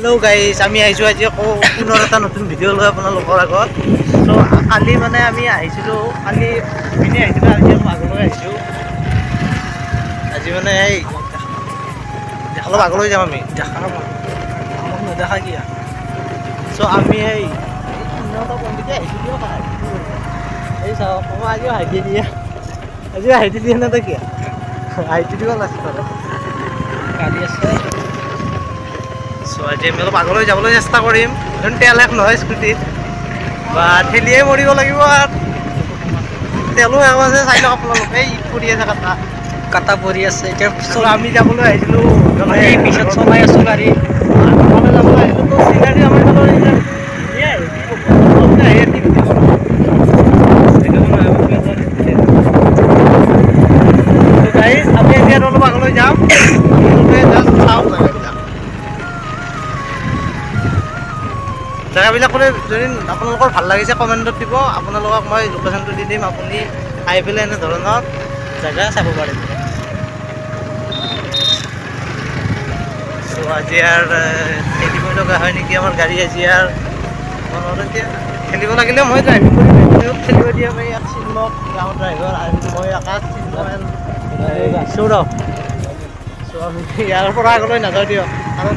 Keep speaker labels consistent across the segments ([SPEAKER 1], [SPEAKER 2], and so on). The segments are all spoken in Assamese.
[SPEAKER 1] হেল্ল' গাইজ আমি আহিছোঁ আজি আকৌ পুনৰ এটা নতুন ভিডিঅ' লৈ আপোনালোকৰ আগত। চ' কালি মানে আমি আহিছিলোঁ কালি পিনে আহিছিলোঁ আজি আকৌ আগলৈ আহিছোঁ। আজি মানে এই অলপ আগলৈ যাম আমি।
[SPEAKER 2] দেখা আমাক নেদেখা কিয়া।
[SPEAKER 1] চ' আমি এই এই চাওক আজিও হাইটি দিয়ে। আজিও হাইটি দিয়ে নে কিয়? হাইটি দিব লাষ্ট
[SPEAKER 2] গাড়ী আছে।
[SPEAKER 1] আজি আমি অলপ আগলৈ যাবলৈ চেষ্টা কৰিম। যোন তেল শেষ নহয় স্কুটিত। বা ঠেলিয়ে মৰিব লাগিব আৰু। তেলো শেষ আছে চাই লওক আপোনালোকে। এই পৰি আছে কাটা।
[SPEAKER 2] কাটা পৰি আছে। এতিয়া
[SPEAKER 1] আমি যাবলৈ আহিছিলোঁ।
[SPEAKER 2] পিছত চলাই আছোঁ গাড়ী।
[SPEAKER 1] জেগাবিলাক মানে যদি আপোনালোকৰ ভাল লাগিছে কমেণ্টত দিব। আপোনালোকক মই লোকেশ্যনটো দি দিম আপুনি আহি পেলাই এনেধৰণৰ জেগা চাব পাৰিব চ' আজি আৰু খেলিব লগা হয় নেকি? আমাৰ গাড়ী আজি আৰু মনত এতিয়া খেলিব লাগিলে মই ড্ৰাইভিং কৰি ভিডিঅ'ত খেলিব দিয়া পাৰি ইয়াত চিন্মক গাঁৱৰ ড্ৰাইভাৰ আৰু মই আকাশ চিন্ময় সৌৰভ চ' আমি ইয়াৰ পৰা আগলৈ নাযাওঁ দিয়ক। কাৰণ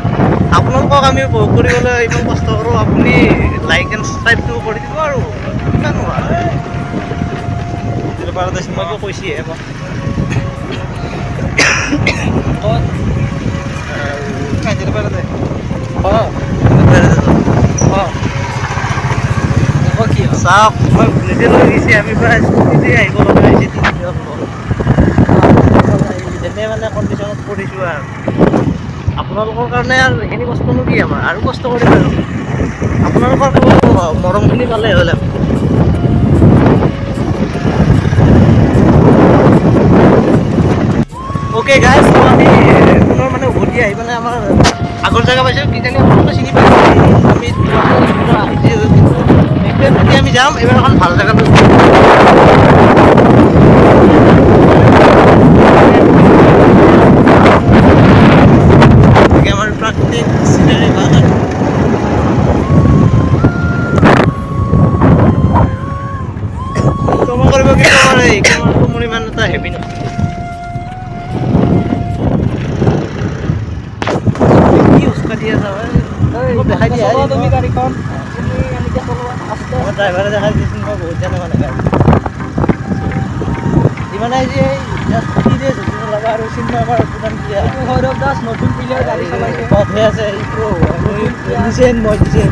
[SPEAKER 1] আপোনালোকক আমি উপভোগ কৰিবলৈ ইমান কষ্ট কৰোঁ আপুনি লাইক এণ্ড ছাবস্ক্ৰাইবটো কৰি দিব আৰু। কিমান মইতো কৈছোঁহে মই
[SPEAKER 2] ক'ত
[SPEAKER 1] কাজিৰপাৰা যায়
[SPEAKER 2] অঁ অঁ আকৌ কি হ'ল
[SPEAKER 1] চাওক মই বুলেটে লৈ গৈছে আমি পৰা স্কুটিতে আহিব লগা হৈছে তিনিজন যেনে মানে কণ্ডিশ্যনত পৰিছোঁ আৰু। আপোনালোকৰ কাৰণে আৰু এইখিনি কষ্টনো কি আমাৰ? আৰু কষ্ট কৰিম আৰু আপোনালোকৰ মৰমখিনি পালে হ'ল অ'কে গাইজ আমি পুনৰ মানে উভতি আহি পেলাই আমাৰ আগৰ জেগা পাইছোঁ। কিজানি আপোনালোকে চিনি পাইছে। আমি আহিছোঁ নেক্সট আমি যাম এইবাৰ এখন ভাল জেগাত গতিকে আমাৰ প্ৰাকৃতিক চিনেৰী ভাল আৰু কৰ্ম কৰিব কিন্তু আমাৰ এই কৰ্মটো মোৰ ইমান এটা হেভি নহয় কি দি আছা দেখাই দিয়া
[SPEAKER 2] তুমি গাড়ীখন
[SPEAKER 1] ড্ৰাইভাৰে দিছিল মই বহুত জানে মানে গাড়ী যিমানে যে জাষ্ট ফ্ৰীৰে যদি চলাবা আৰু চিন্তা আমাৰ কিমান কি
[SPEAKER 2] এইটো সৌৰভ দাস নতুন প্লেয়াৰ গাড়ী চলাইছে
[SPEAKER 1] পথে আছে এইটো ডিজাইন মই ডিজাইন